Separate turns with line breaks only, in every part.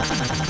Ha ha ha ha.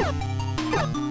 Ha ha ha!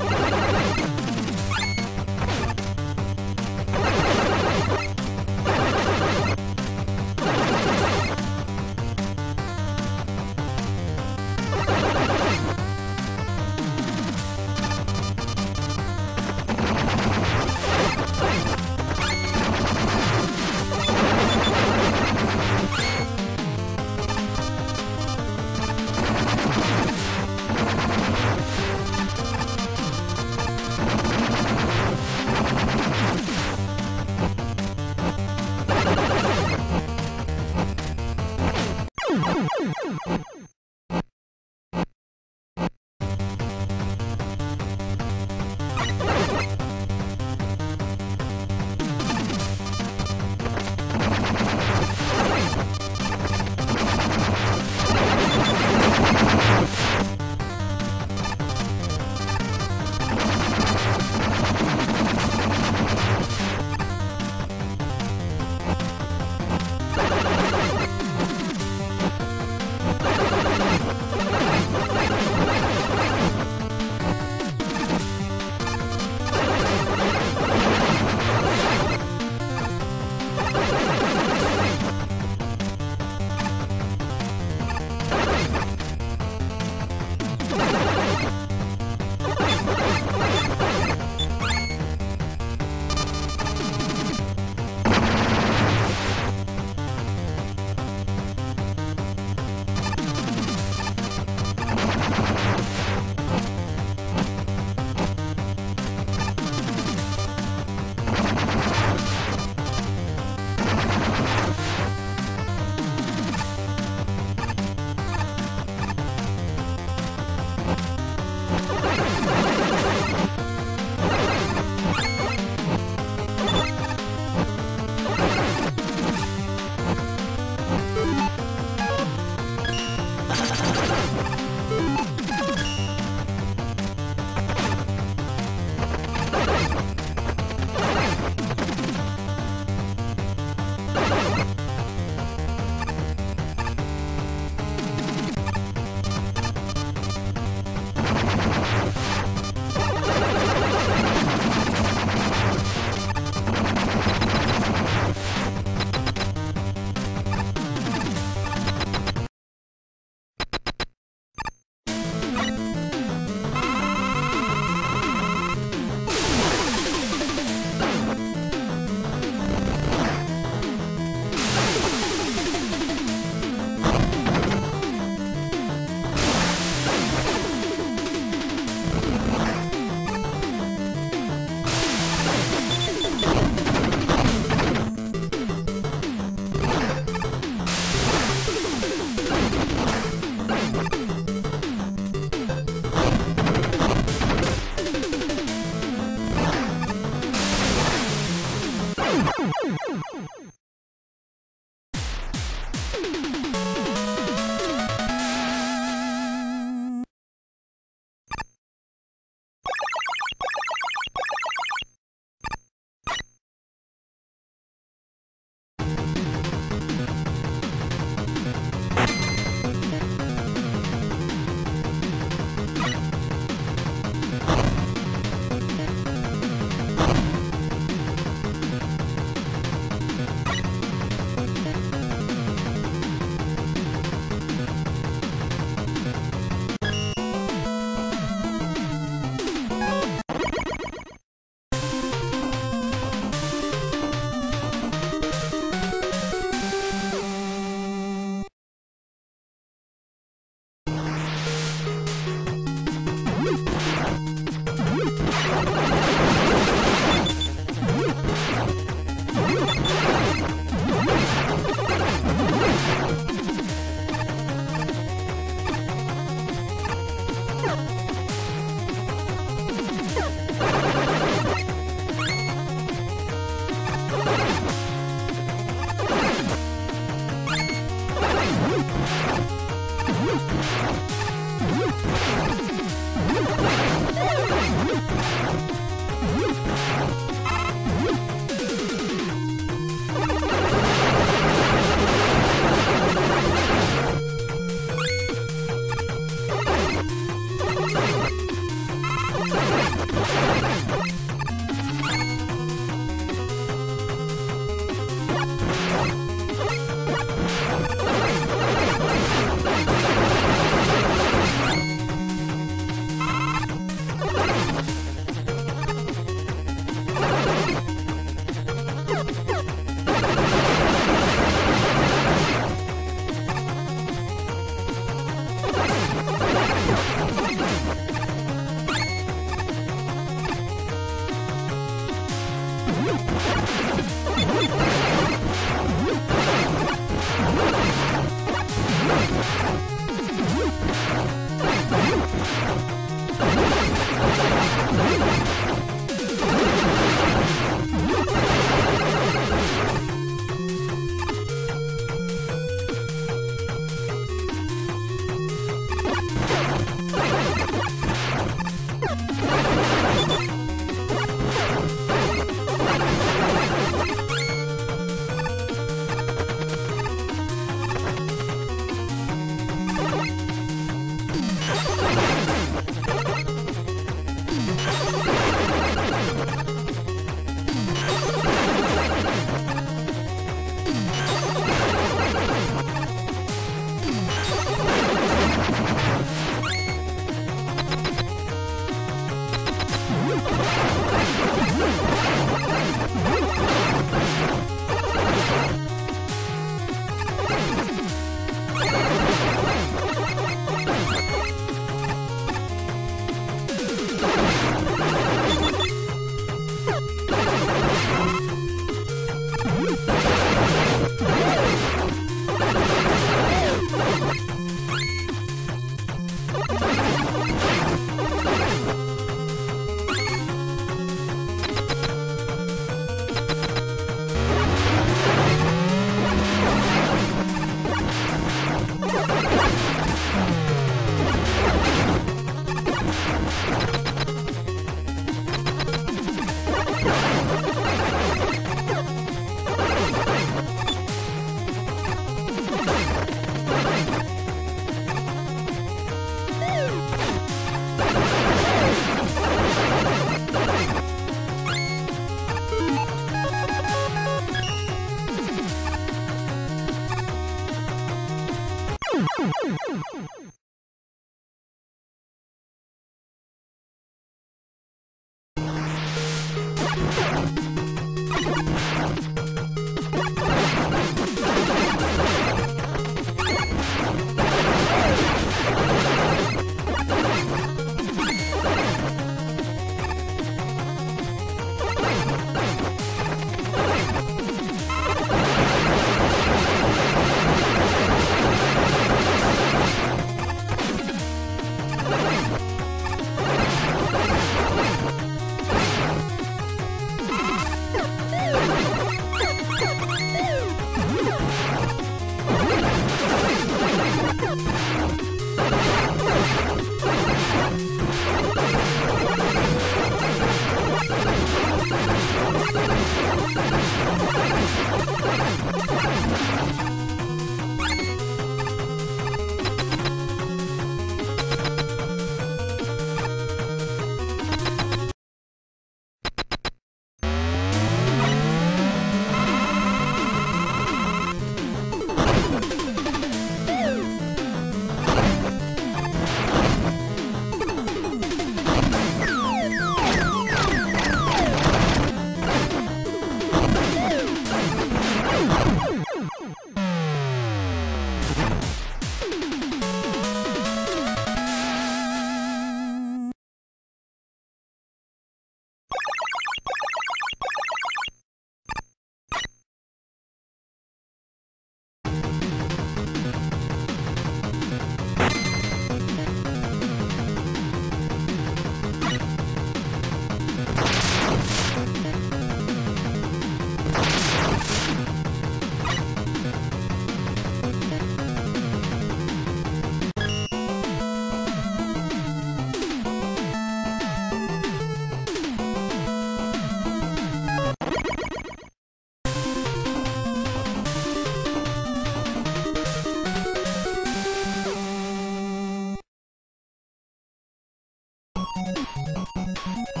Thank you.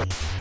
Thank you.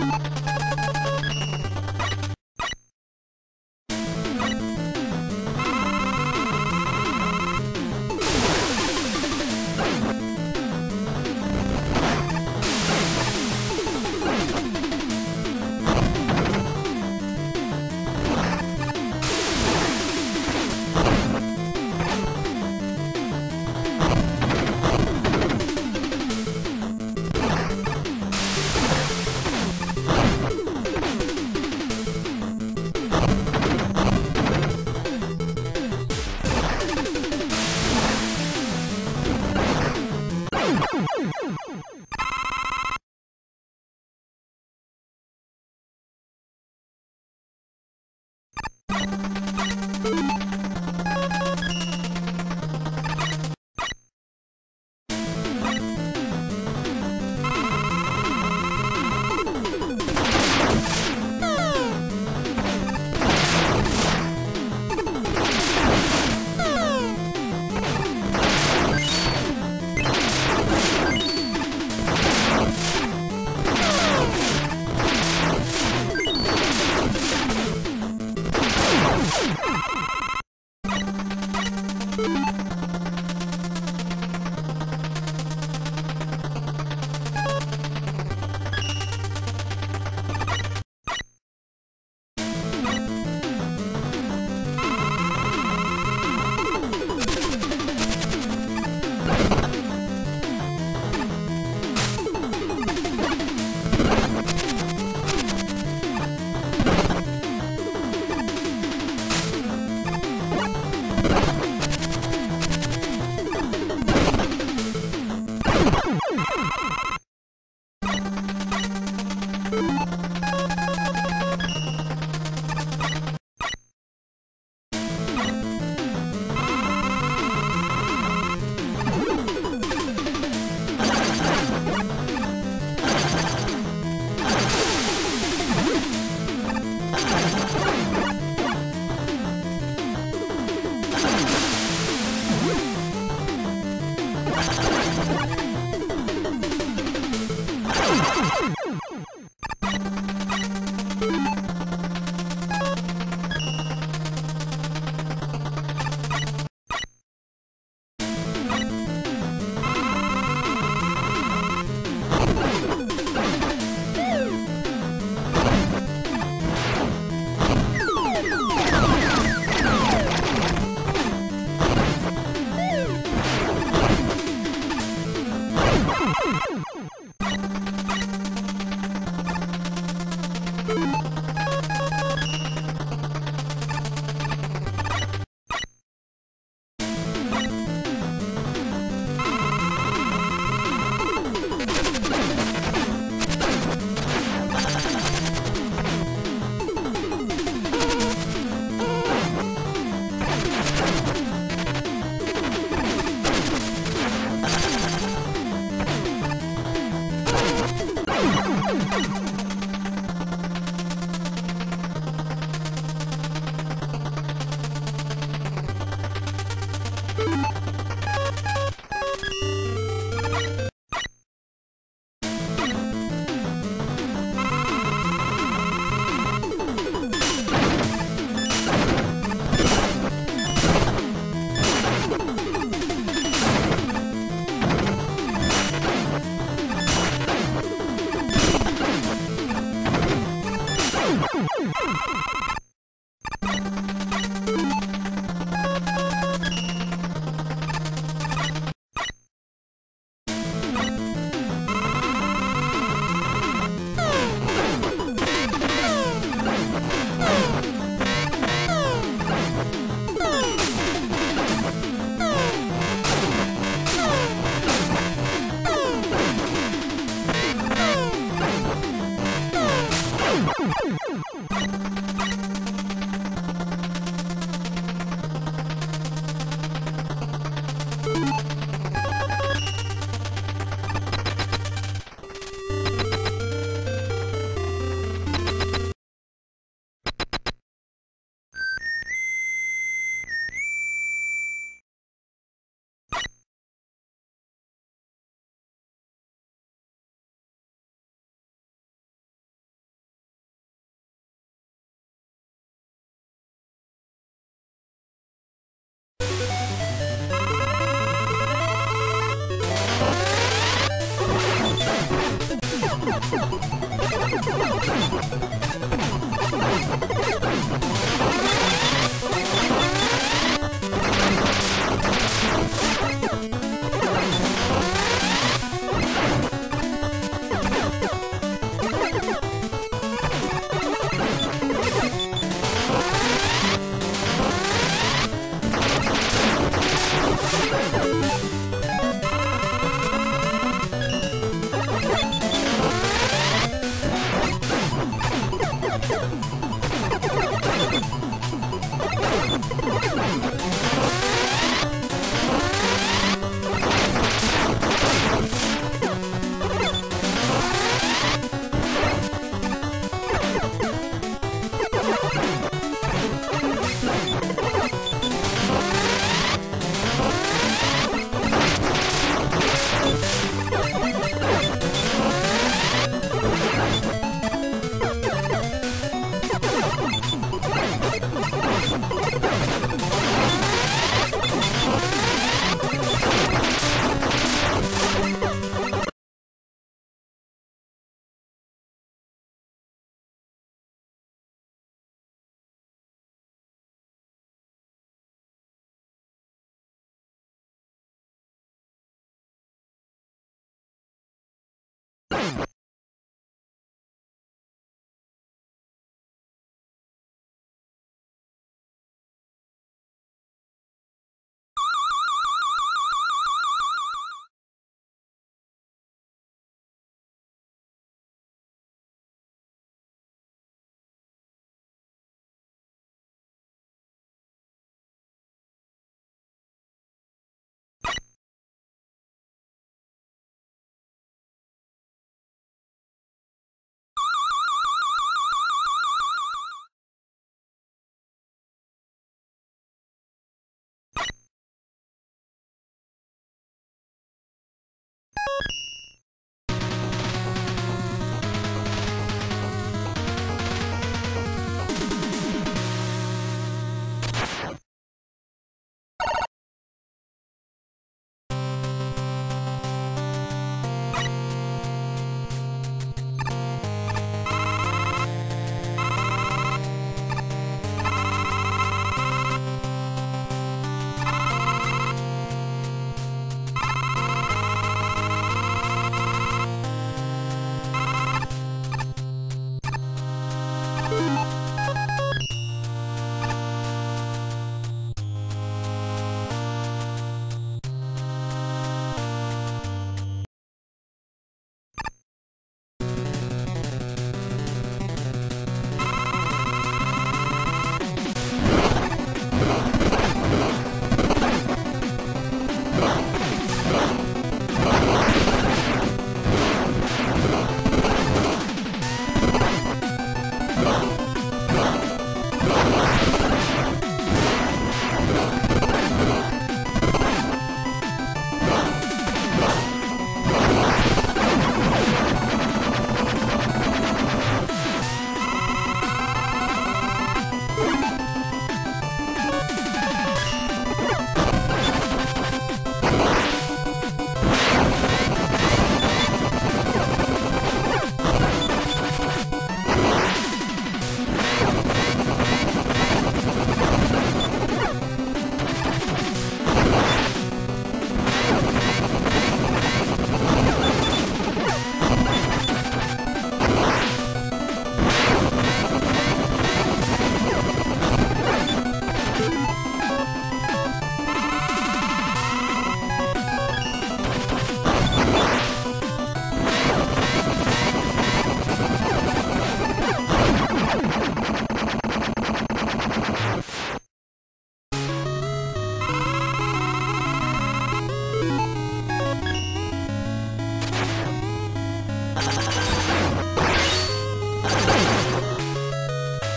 you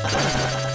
Thank you.